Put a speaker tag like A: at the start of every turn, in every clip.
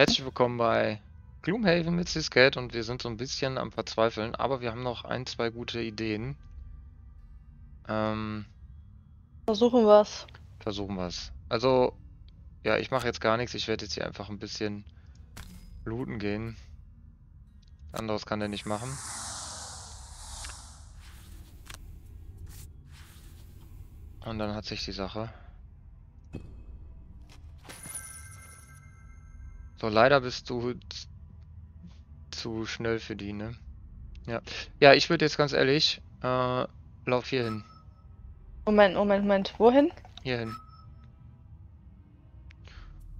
A: Herzlich willkommen bei Gloomhaven mit Siscat und wir sind so ein bisschen am Verzweifeln, aber wir haben noch ein, zwei gute Ideen. Ähm,
B: Versuchen wir's.
A: versuchen wir es. Also, ja, ich mache jetzt gar nichts, ich werde jetzt hier einfach ein bisschen looten gehen. Anderes kann der nicht machen. Und dann hat sich die Sache. So, leider bist du zu schnell für die, ne? Ja. Ja, ich würde jetzt ganz ehrlich, äh, lauf hier hin.
B: Moment, Moment, Moment. Wohin?
A: Hier hin.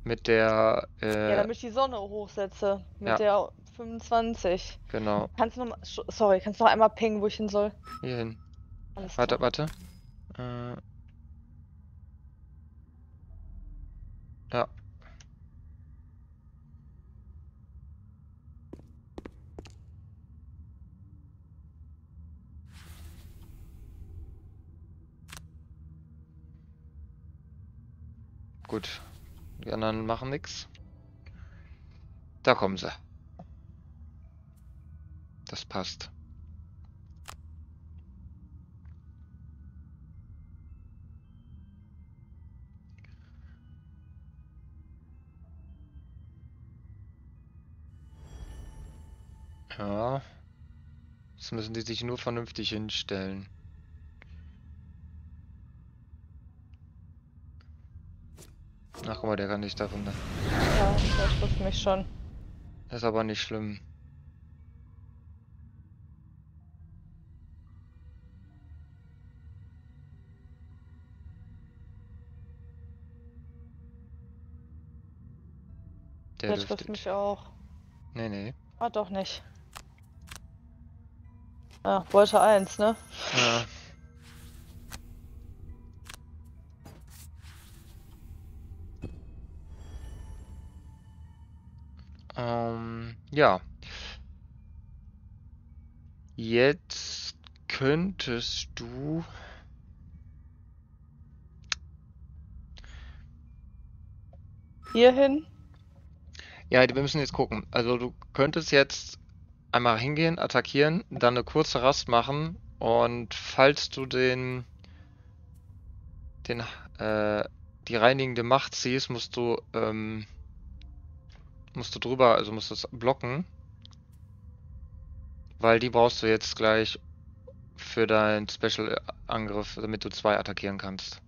A: Mit der,
B: ja,
A: äh,
B: damit ich die Sonne hochsetze. Mit
A: ja.
B: der 25.
A: genau,
B: Kannst du noch mal, sorry, kannst du noch einmal pingen, wo ich hin soll?
A: hier hin.
B: Alles
A: Warte,
B: klar.
A: warte. Äh. Ja. Gut. Die anderen machen nichts. Da kommen sie. Das passt. Ja. Jetzt müssen die sich nur vernünftig hinstellen. Ach, guck mal, der kann nicht davon.
B: Ja, das trifft mich schon.
A: Ist aber nicht schlimm. Der
B: Der trifft mich auch.
A: Nee, nee.
B: Ah, doch nicht. Ja, Beute 1, ne?
A: Ja. Ja. Jetzt könntest du.
B: Hierhin.
A: Ja, wir müssen jetzt gucken. Also du könntest jetzt einmal hingehen, attackieren, dann eine kurze Rast machen und falls du den den äh, die reinigende Macht ziehst, musst du ähm, musst du drüber, also musst du es blocken, weil die brauchst du jetzt gleich für deinen Special-Angriff, damit du zwei attackieren kannst.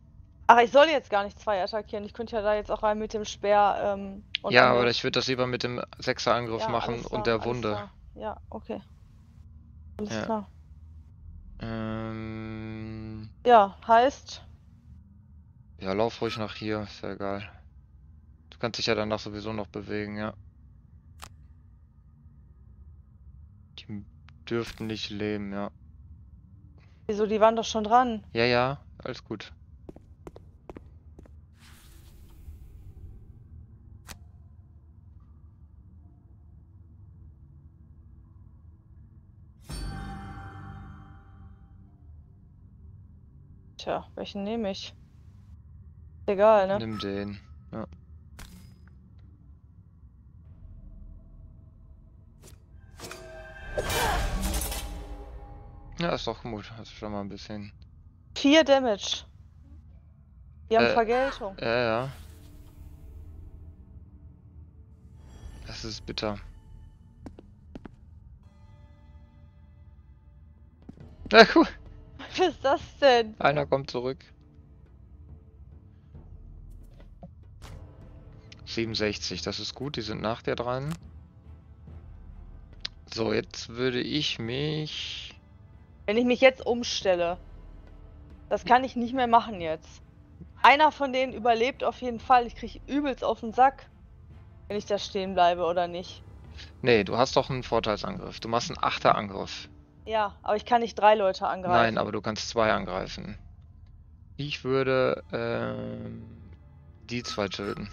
B: Ach, ich soll jetzt gar nicht zwei attackieren. Ich könnte ja da jetzt auch rein mit dem Speer. Ähm,
A: Ja, aber ich würde das lieber mit dem Sechser-Angriff
B: Ja,
A: machen
B: alles
A: und
B: klar,
A: der Wunde.
B: klar. Ja, okay. Alles
A: Ja.
B: klar.
A: Ähm,
B: Ja, heißt.
A: Ja, lauf ruhig nach hier, ist ja egal. Du kannst dich ja danach sowieso noch bewegen, ja. Die dürften nicht leben, ja.
B: Wieso, die waren doch schon dran.
A: Ja, ja, alles gut.
B: Tja, welchen nehme ich? Egal, ne?
A: Nimm den. Ja. Ja, ist doch gut. Hast du schon mal ein bisschen.
B: Vier Damage. Die haben
A: Äh,
B: Vergeltung.
A: Ja, ja. Das ist bitter. Na cool.
B: Was ist das denn?
A: Einer kommt zurück. 67, das ist gut, die sind nach dir dran. So, jetzt würde ich mich...
B: Wenn ich mich jetzt umstelle. Das kann ich nicht mehr machen jetzt. Einer von denen überlebt auf jeden Fall. Ich krieg übelst auf den Sack. Wenn ich da stehen bleibe oder nicht.
A: Nee, du hast doch einen Vorteilsangriff. Du machst einen Achterangriff.
B: Ja, aber ich kann nicht drei Leute angreifen.
A: Nein, aber du kannst zwei angreifen. Ich würde ähm, die zwei töten.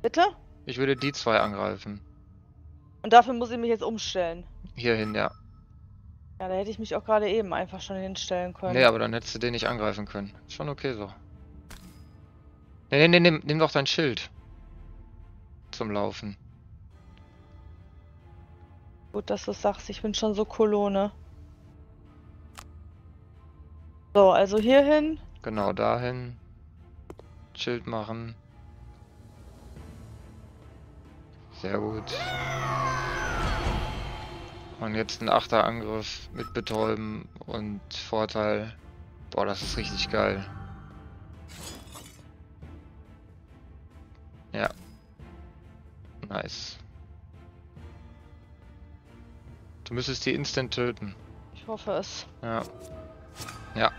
B: Bitte?
A: Ich würde die zwei angreifen.
B: Und dafür muss ich mich jetzt umstellen.
A: Hierhin, ja.
B: Ja, da hätte ich mich auch gerade eben einfach schon hinstellen können.
A: Nee, aber dann hättest du den nicht angreifen können. Ist schon okay so. Nee, nee, nee, nimm, nimm doch dein Schild. Zum Laufen.
B: Gut, dass du sagst, ich bin schon so Kolone. So, also hierhin.
A: Genau dahin. Schild machen. Sehr gut. Und jetzt ein Achterangriff mit Betäuben und Vorteil. Boah, das ist richtig geil. Ja. Nice. Du müsstest die instant töten.
B: Ich hoffe es.
A: Ja. Ja.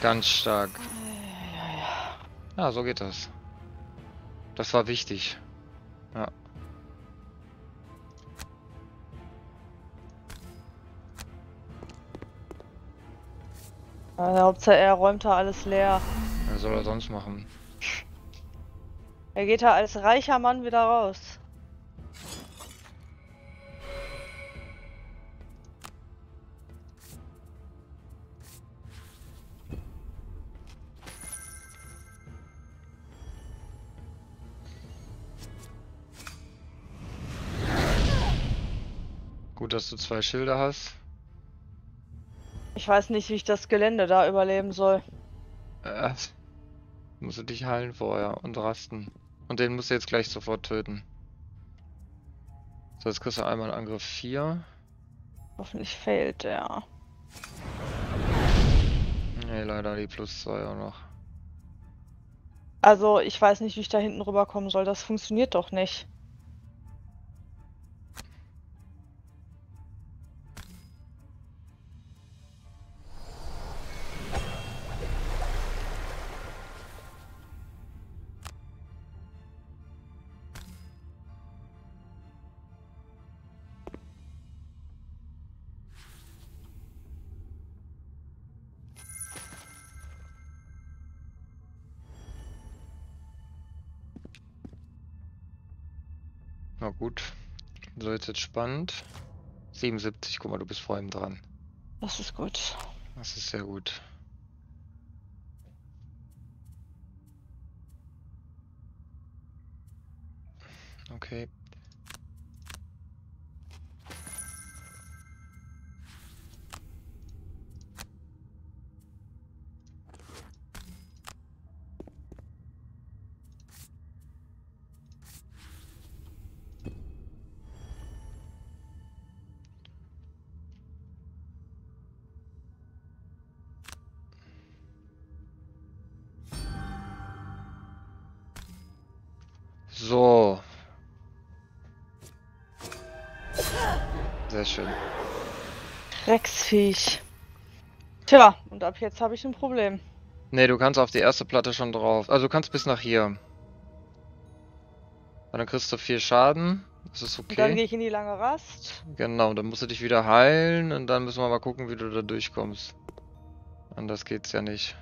A: Ganz stark. Ja, so geht das. Das war wichtig. Ja.
B: Ja, Hauptsache er räumt da alles leer.
A: Was soll er sonst machen?
B: Er geht da als reicher Mann wieder raus.
A: Gut, dass du zwei Schilder hast.
B: Ich weiß nicht, wie ich das Gelände da überleben soll.
A: Äh, musst du dich heilen vorher und rasten. Und den musst du jetzt gleich sofort töten. So, jetzt kriegst du einmal Angriff 4.
B: Hoffentlich fehlt der.
A: Nee, leider die plus 2 auch noch.
B: Also, ich weiß nicht, wie ich da hinten rüberkommen soll. Das funktioniert doch nicht.
A: Na gut. So, jetzt jetzt spannend. 77, guck mal, du bist vor ihm dran.
B: Das ist gut.
A: Das ist sehr gut. Okay. Sehr schön.
B: Drecksviech. Tja, und ab jetzt habe ich ein Problem.
A: Ne, du kannst auf die erste Platte schon drauf. Also du kannst bis nach hier. Und dann kriegst du vier Schaden. Das ist
B: Und dann gehe
A: okay.
B: ich in die lange Rast.
A: Genau, dann musst du dich wieder heilen und dann müssen wir mal gucken, wie du da durchkommst. Anders geht's ja nicht.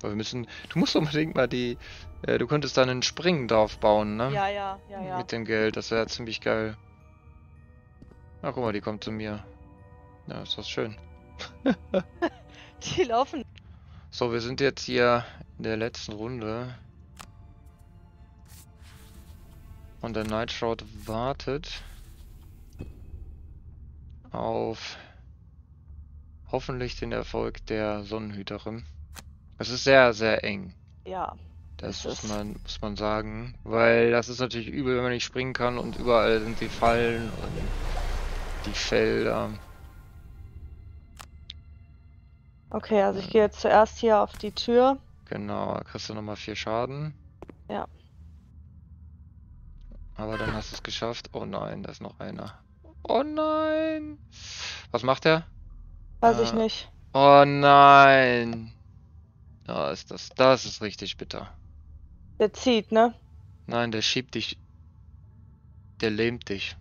A: Aber wir müssen. Du musst unbedingt mal die. Äh, du könntest dann einen Springen drauf bauen, ne?
B: Ja, ja, ja, ja.
A: Mit dem Geld, das wäre ziemlich geil. Na guck mal, die kommt zu mir. Ja, ist das schön.
B: Die laufen.
A: So, wir sind jetzt hier in der letzten Runde. Und der Night Shroud wartet auf hoffentlich den Erfolg der Sonnenhüterin. Es ist sehr, sehr eng.
B: Ja.
A: Das muss man, muss man sagen. Weil das ist natürlich übel, wenn man nicht springen kann und überall sind die Fallen und die Felder.
B: Okay, also ich gehe jetzt zuerst hier auf die Tür.
A: Genau, da kriegst du nochmal vier Schaden.
B: Ja.
A: Aber dann hast du es geschafft. Oh nein, da ist noch einer. Oh nein! Was macht er?
B: Weiß ich
A: Äh,
B: nicht.
A: Oh nein! Da ist das. Das ist richtig bitter.
B: Der zieht, ne?
A: Nein, der schiebt dich. Der lähmt dich.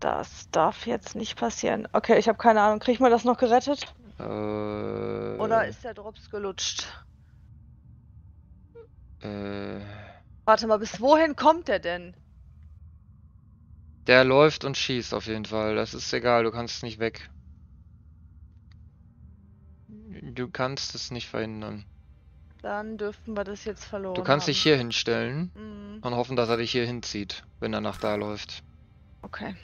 B: Das darf jetzt nicht passieren. Okay, ich habe keine Ahnung. Krieg ich mal das noch gerettet?
A: Äh,
B: Oder ist der Drops gelutscht?
A: Äh,
B: Warte mal, bis wohin kommt der denn?
A: der läuft und schießt auf jeden Fall. Das ist egal, du kannst nicht weg. Du kannst es nicht verhindern.
B: Dann dürften wir das jetzt verloren
A: Du kannst
B: haben.
A: dich hier hinstellen
B: Mhm.
A: und hoffen, dass er dich hier hinzieht, wenn er nach da läuft.
B: Okay.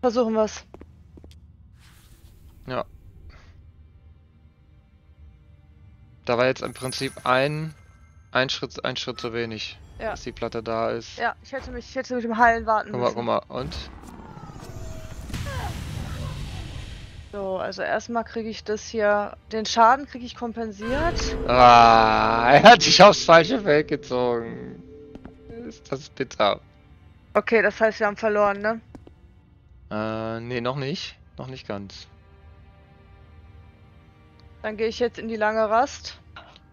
B: Versuchen wir's.
A: Da war jetzt im Prinzip ein, ein Schritt, ein Schritt zu wenig,
B: Ja.
A: dass die Platte da ist.
B: Ja, ich hätte mich, ich hätte mit dem Heilen warten
A: Guck mal,
B: müssen.
A: guck mal, und?
B: So, also erstmal kriege ich das hier, den Schaden kriege ich kompensiert.
A: Ah, er hat dich aufs falsche Feld gezogen. Ist das bitter.
B: Okay, das heißt, wir haben verloren, ne?
A: Äh, nee, noch nicht. Noch nicht ganz.
B: Dann gehe ich jetzt in die lange Rast.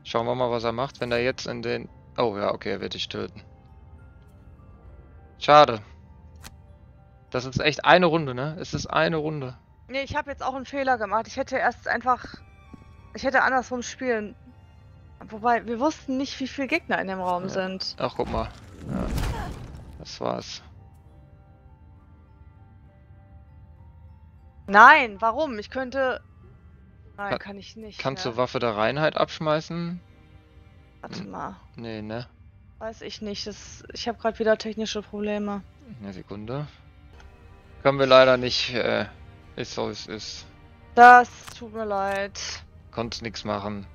A: Schauen wir mal, was er macht, wenn er jetzt in den... Oh ja, okay, er wird dich töten. Schade. Das ist echt eine Runde, ne? Es ist eine Runde.
B: Nee, ich habe jetzt auch einen Fehler gemacht. Ich hätte erst einfach. Ich hätte andersrum spielen. Wobei, wir wussten nicht, wie viele Gegner in dem Raum
A: Ja.
B: sind.
A: Ach, guck mal. Ja. Das war's.
B: Nein, warum? Ich könnte. Nein,
A: Ka-
B: kann ich nicht.
A: Kannst
B: ne?
A: du Waffe der Reinheit abschmeißen?
B: Warte mal.
A: Nee, ne?
B: Weiß ich nicht. Das, ich habe gerade wieder technische Probleme.
A: Eine Sekunde. Können wir leider nicht, äh, ist so, wie es ist.
B: Das tut mir leid.
A: Konnte nichts machen.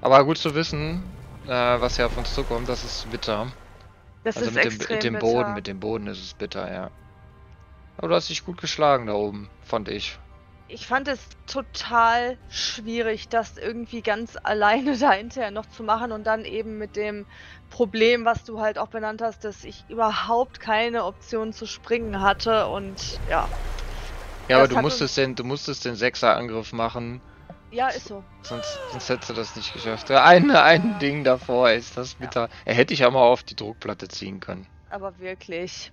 A: Aber gut zu wissen, äh, was hier auf uns zukommt, das ist bitter.
B: Das
A: also
B: ist
A: mit dem, mit dem
B: bitter.
A: Boden, mit dem Boden ist es bitter, ja. Aber du hast dich gut geschlagen da oben, fand ich.
B: Ich fand es total schwierig, das irgendwie ganz alleine da hinterher noch zu machen und dann eben mit dem Problem, was du halt auch benannt hast, dass ich überhaupt keine Option zu springen hatte und ja.
A: Ja, aber du musstest den, du musstest den Sechser-Angriff machen,
B: Ja, ist so.
A: sonst, sonst hättest du das nicht geschafft. Ja, Ein, ein Ding davor ist das bitter. Er hätte dich auch mal auf die Druckplatte ziehen können.
B: Aber wirklich.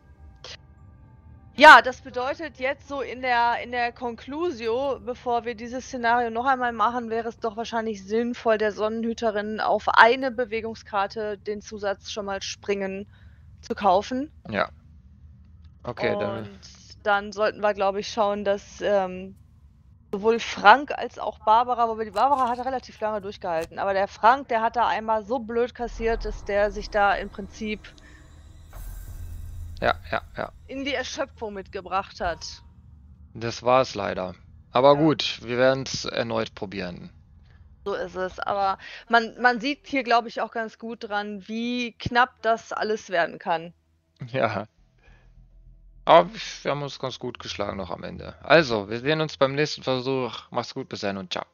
B: Ja, das bedeutet jetzt so in der in der Conclusio, bevor wir dieses Szenario noch einmal machen, wäre es doch wahrscheinlich sinnvoll, der Sonnenhüterin auf eine Bewegungskarte den Zusatz schon mal springen zu kaufen.
A: Ja. Okay,
B: Und
A: dann.
B: Dann sollten wir, glaube ich, schauen, dass ähm, sowohl Frank als auch Barbara, wobei die Barbara hat relativ lange durchgehalten, aber der Frank, der hat da einmal so blöd kassiert, dass der sich da im Prinzip
A: Ja, ja, ja.
B: in die Erschöpfung mitgebracht hat.
A: Das war es leider. Aber
B: Ja.
A: gut, wir werden es erneut probieren.
B: So ist es. Aber man, man sieht hier, glaube ich, auch ganz gut dran, wie knapp das alles werden kann.
A: Ja. Aber wir haben uns ganz gut geschlagen noch am Ende. Also, wir sehen uns beim nächsten Versuch. Mach's gut, bis dann und ciao.